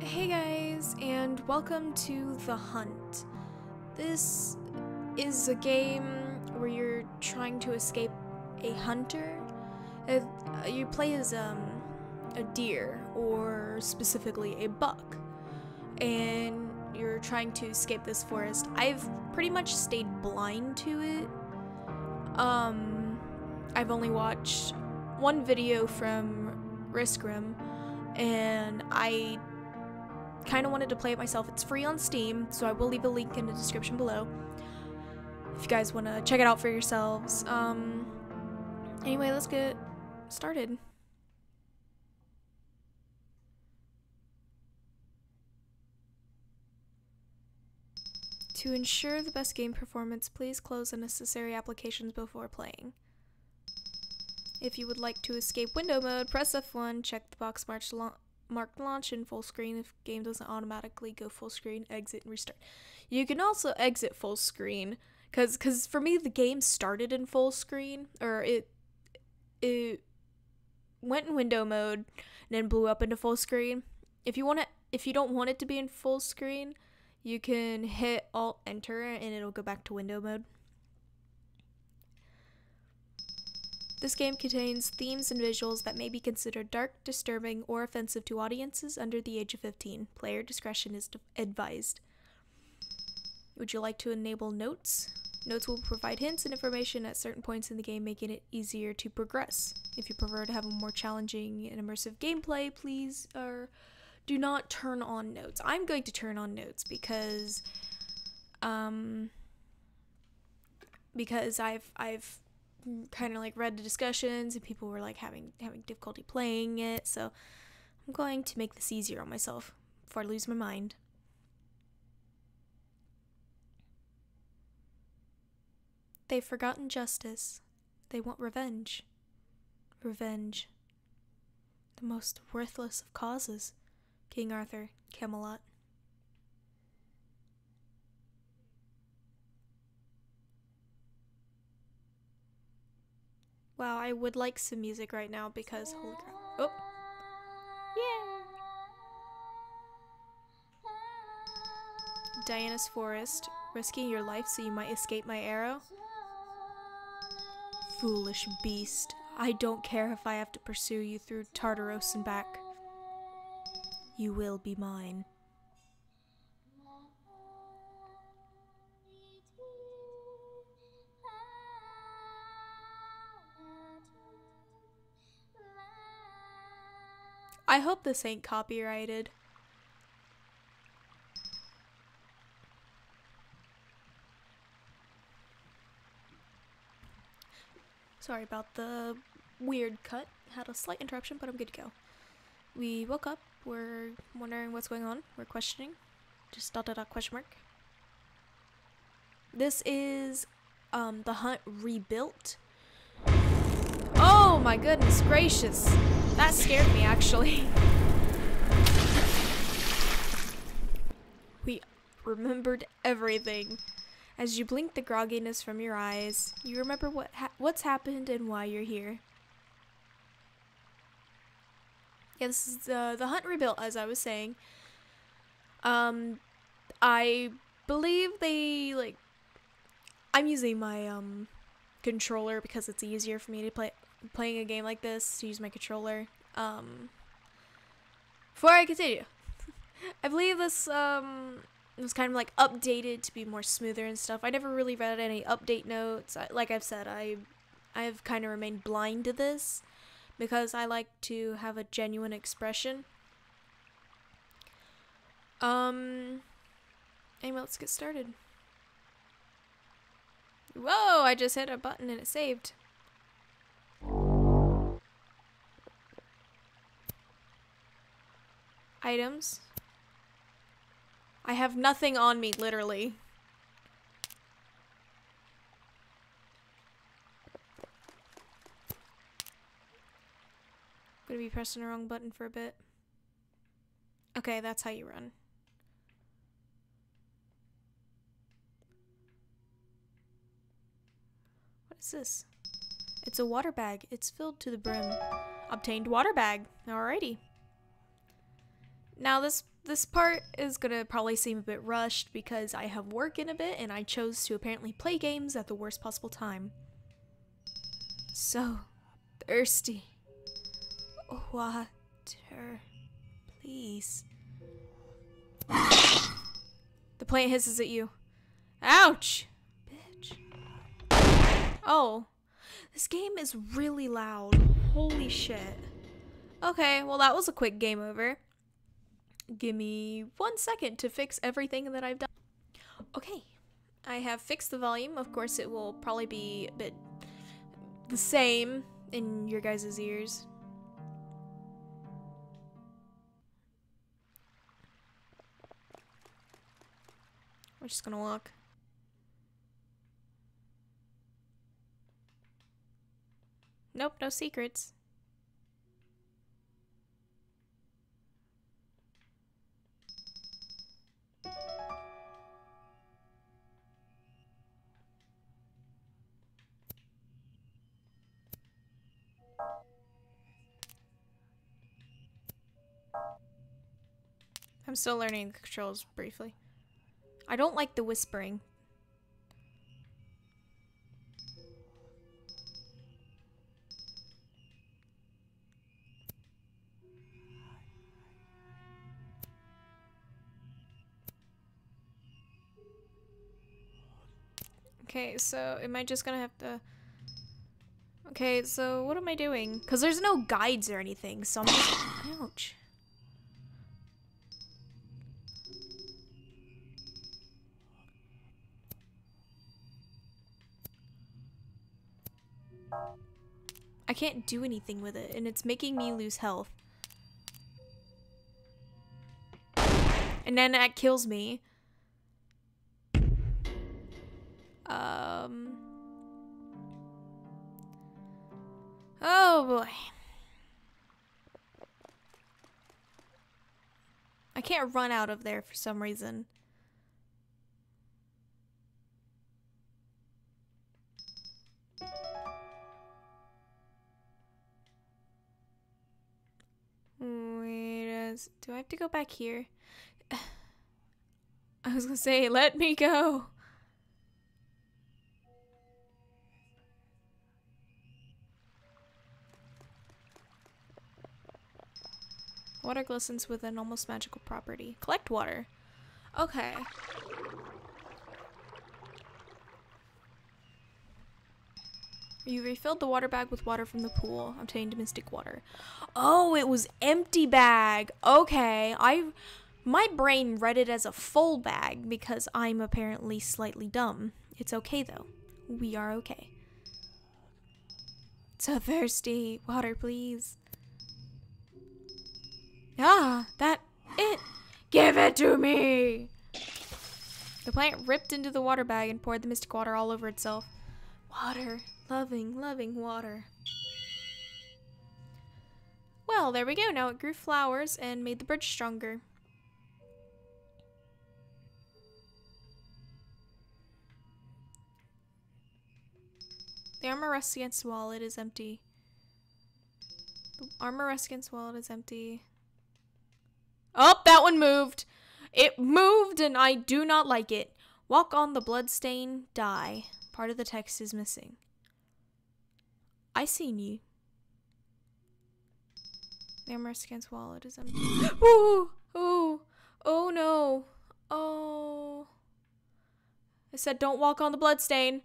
Hey guys, and welcome to The Hunt. This is a game where you're trying to escape a hunter. Uh, you play as um, a deer, or specifically a buck, and you're trying to escape this forest. I've pretty much stayed blind to it. Um, I've only watched one video from Riskrim, and I kind of wanted to play it myself. It's free on Steam, so I will leave a link in the description below if you guys want to check it out for yourselves. Um, anyway, let's get started. To ensure the best game performance, please close unnecessary applications before playing. If you would like to escape window mode, press F1, check the box marked, la marked launch in full screen. If game doesn't automatically go full screen, exit and restart. You can also exit full screen cuz cuz for me the game started in full screen or it it went in window mode and then blew up into full screen. If you want to if you don't want it to be in full screen, you can hit alt enter and it'll go back to window mode. This game contains themes and visuals that may be considered dark, disturbing, or offensive to audiences under the age of 15. Player discretion is advised. Would you like to enable notes? Notes will provide hints and information at certain points in the game, making it easier to progress. If you prefer to have a more challenging and immersive gameplay, please uh, do not turn on notes. I'm going to turn on notes because um because I've I've kind of like read the discussions and people were like having having difficulty playing it. So i'm going to make this easier on myself before i lose my mind. They've forgotten justice. They want revenge. Revenge. The most worthless of causes king arthur camelot Wow, I would like some music right now because holy crap. Oh. Yay! Diana's Forest, risking your life so you might escape my arrow? Foolish beast. I don't care if I have to pursue you through Tartaros and back. You will be mine. Hope this ain't copyrighted. Sorry about the weird cut. Had a slight interruption, but I'm good to go. We woke up. We're wondering what's going on. We're questioning. Just dot dot dot question mark. This is um, the hunt rebuilt. Oh my goodness gracious. That scared me, actually. we remembered everything. As you blink the grogginess from your eyes, you remember what ha what's happened and why you're here. Yeah, this is uh, the hunt rebuilt, as I was saying. Um, I believe they like. I'm using my um controller because it's easier for me to play playing a game like this to use my controller. Um, before I continue, I believe this um was kind of like updated to be more smoother and stuff. I never really read any update notes. I, like I've said, I I've kind of remained blind to this because I like to have a genuine expression. Um, anyway, let's get started. Whoa, I just hit a button and it saved. Items. I have nothing on me, literally. Gonna be pressing the wrong button for a bit. Okay, that's how you run. What is this? It's a water bag. It's filled to the brim. Obtained water bag. Alrighty. Now this this part is gonna probably seem a bit rushed because I have work in a bit and I chose to apparently play games at the worst possible time. So thirsty. Water, please. The plant hisses at you. Ouch! Oh. This game is really loud. Holy shit. Okay, well that was a quick game over. Give me one second to fix everything that I've done. Okay, I have fixed the volume. Of course, it will probably be a bit the same in your guys' ears. We're just gonna walk. Nope, no secrets. I'm still learning the controls briefly. I don't like the whispering. Okay, so am I just gonna have to... Okay, so what am I doing? Because there's no guides or anything, so I'm just... Ouch. I can't do anything with it, and it's making me lose health. And then that kills me. Um... Oh boy. I can't run out of there for some reason. Wait, do I have to go back here? I was gonna say, let me go. Water glistens with an almost magical property. Collect water. Okay. You refilled the water bag with water from the pool, obtained mystic water. Oh, it was empty bag. Okay, I my brain read it as a full bag because I'm apparently slightly dumb. It's okay though. We are okay. So thirsty. Water, please. Ah, that it. Give it to me. The plant ripped into the water bag and poured the mystic water all over itself. Water. Loving, loving water. Well, there we go. Now it grew flowers and made the bridge stronger. The armor rests against the wall. It is empty. The armor rests against the wall. It is empty. Oh, that one moved. It moved and I do not like it. Walk on the bloodstain, die. Part of the text is missing. I seen you. Amherst against wallet is empty. Ooh! Ooh! Oh no! Oh. I said don't walk on the bloodstain.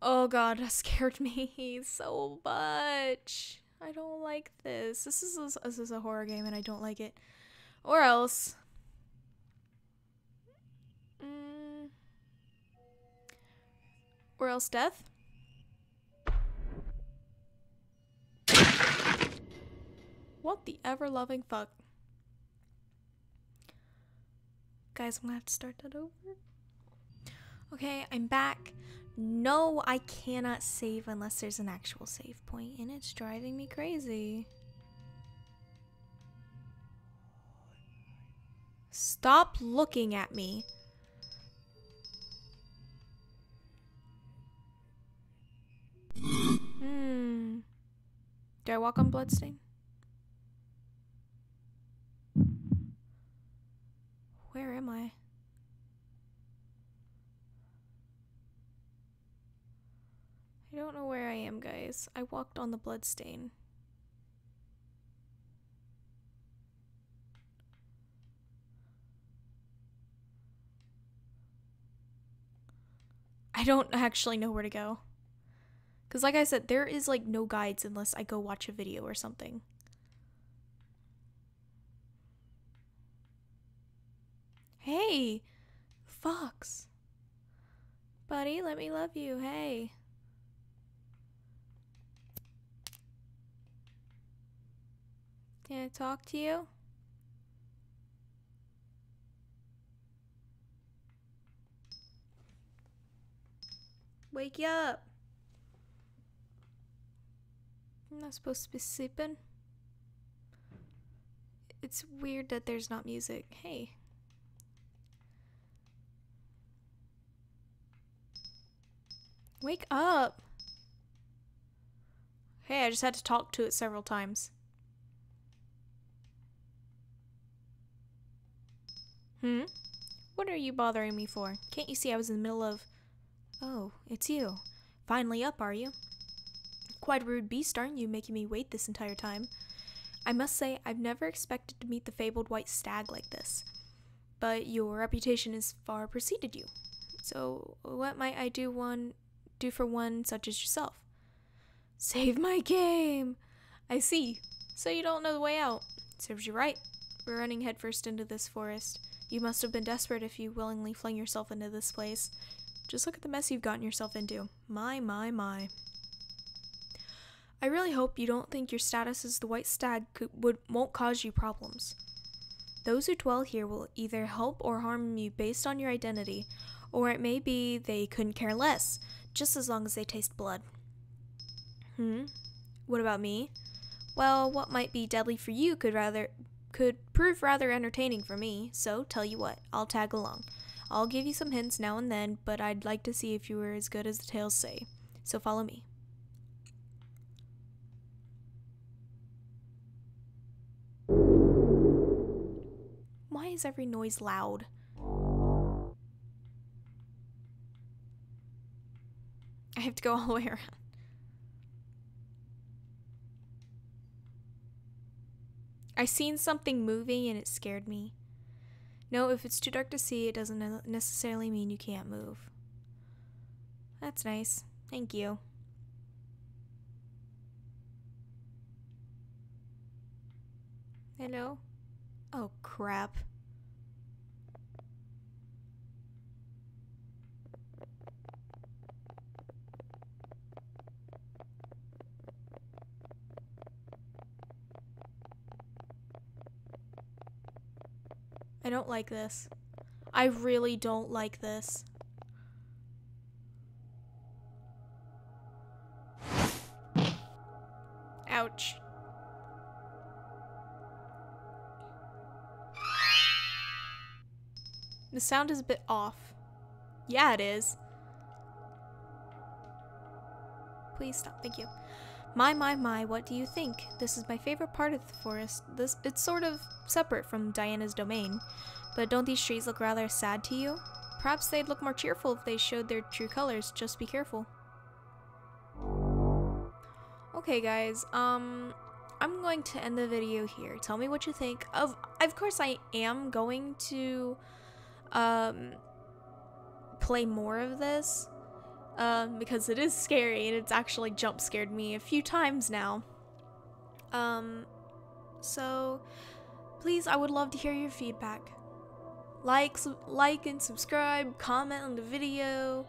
Oh god, that scared me so much. I don't like this. This is a, this is a horror game and I don't like it. Or else. Mm. Or else death? What the ever loving fuck? Guys, I'm gonna have to start that over. Okay, I'm back. No, I cannot save unless there's an actual save point, and it's driving me crazy. Stop looking at me. Hmm. Do I walk on bloodstain? Where am I? I don't know where I am, guys. I walked on the bloodstain. I don't actually know where to go. Because, like I said, there is like no guides unless I go watch a video or something. Hey, Fox. Buddy, let me love you. Hey. Can I talk to you? Wake you up. I'm not supposed to be sleeping. It's weird that there's not music. Hey. Wake up. Hey, I just had to talk to it several times. Hmm? What are you bothering me for? Can't you see I was in the middle of... Oh, it's you. Finally up, are you? Quite a rude beast, aren't you, making me wait this entire time? I must say, I've never expected to meet the fabled white stag like this. But your reputation has far preceded you. So, what might I do one do for one such as yourself? Save my game! I see. So you don't know the way out. Serves you right. We're running headfirst into this forest. You must have been desperate if you willingly flung yourself into this place. Just look at the mess you've gotten yourself into. My, my, my. I really hope you don't think your status as the White Stag could, would, won't cause you problems. Those who dwell here will either help or harm you based on your identity, or it may be they couldn't care less, just as long as they taste blood. Hmm? What about me? Well, what might be deadly for you could rather could prove rather entertaining for me, so tell you what, I'll tag along. I'll give you some hints now and then, but I'd like to see if you were as good as the tales say. So follow me. Why is every noise loud? I have to go all the way around. I seen something moving and it scared me. No, if it's too dark to see, it doesn't necessarily mean you can't move. That's nice. Thank you. Hello? Oh, crap. I don't like this. I really don't like this. Ouch. The sound is a bit off. Yeah, it is. Please stop. Thank you. My, my, my, what do you think? This is my favorite part of the forest. This It's sort of separate from Diana's domain. But don't these trees look rather sad to you? Perhaps they'd look more cheerful if they showed their true colors. Just be careful. Okay, guys. Um, I'm going to end the video here. Tell me what you think. Of, of course, I am going to um, play more of this um, because it is scary and it's actually jump scared me a few times now. Um, so please, I would love to hear your feedback. Like, like and subscribe, comment on the video.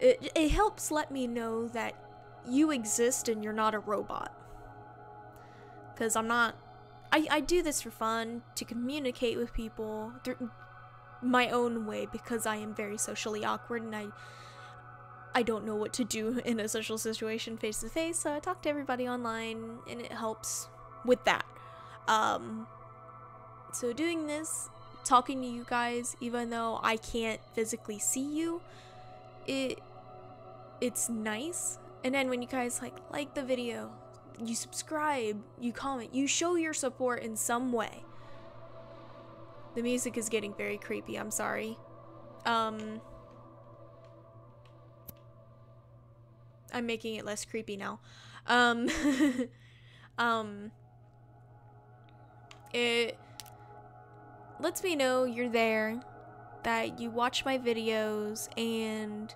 It, it helps let me know that you exist and you're not a robot. Because I'm not, I, I do this for fun, to communicate with people through my own way because I am very socially awkward and I I don't know what to do in a social situation face to face, so I talk to everybody online and it helps with that. Um, so doing this, talking to you guys, even though I can't physically see you, it it's nice. And then when you guys like like the video, you subscribe, you comment, you show your support in some way. The music is getting very creepy. I'm sorry. Um, I'm making it less creepy now. Um, um, it lets me know you're there, that you watch my videos, and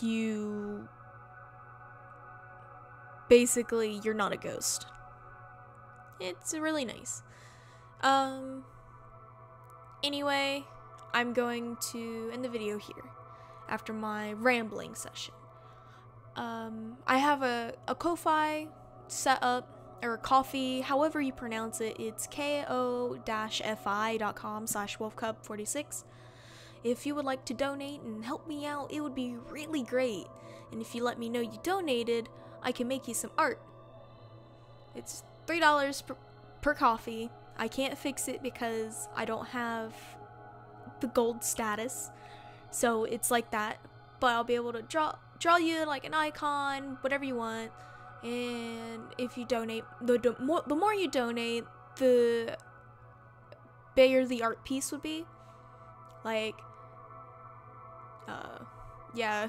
you basically you're not a ghost. It's really nice. Um anyway, I'm going to end the video here after my rambling session. Um I have a a Ko-fi set up or coffee, however you pronounce it. It's ko-fi.com slash wolfcub46. If you would like to donate and help me out, it would be really great. And if you let me know you donated, I can make you some art. It's $3 per, per coffee. I can't fix it because I don't have the gold status. So it's like that. But I'll be able to draw draw you like an icon, whatever you want. And if you donate, the, the more the more you donate, the bigger the art piece would be. Like, uh, yeah,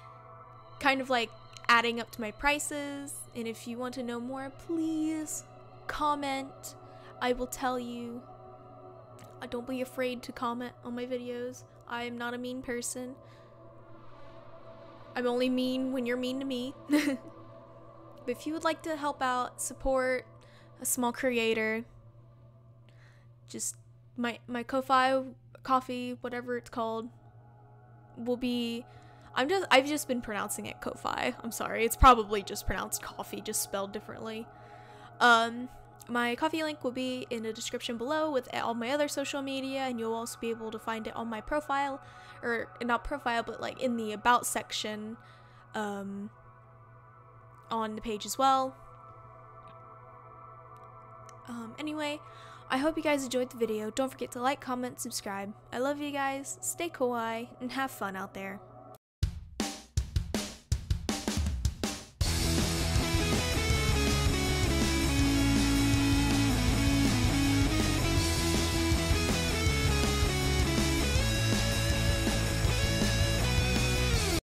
kind of like adding up to my prices. And if you want to know more, please comment. I will tell you. Uh, don't be afraid to comment on my videos. I am not a mean person. I'm only mean when you're mean to me. if you would like to help out, support a small creator, just my my Ko-fi coffee, whatever it's called, will be I'm just I've just been pronouncing it Ko-fi. I'm sorry. It's probably just pronounced coffee, just spelled differently. Um my coffee link will be in the description below with all my other social media and you'll also be able to find it on my profile or not profile but like in the about section um on the page as well. Um anyway, I hope you guys enjoyed the video. Don't forget to like, comment, subscribe. I love you guys. Stay kawaii and have fun out there.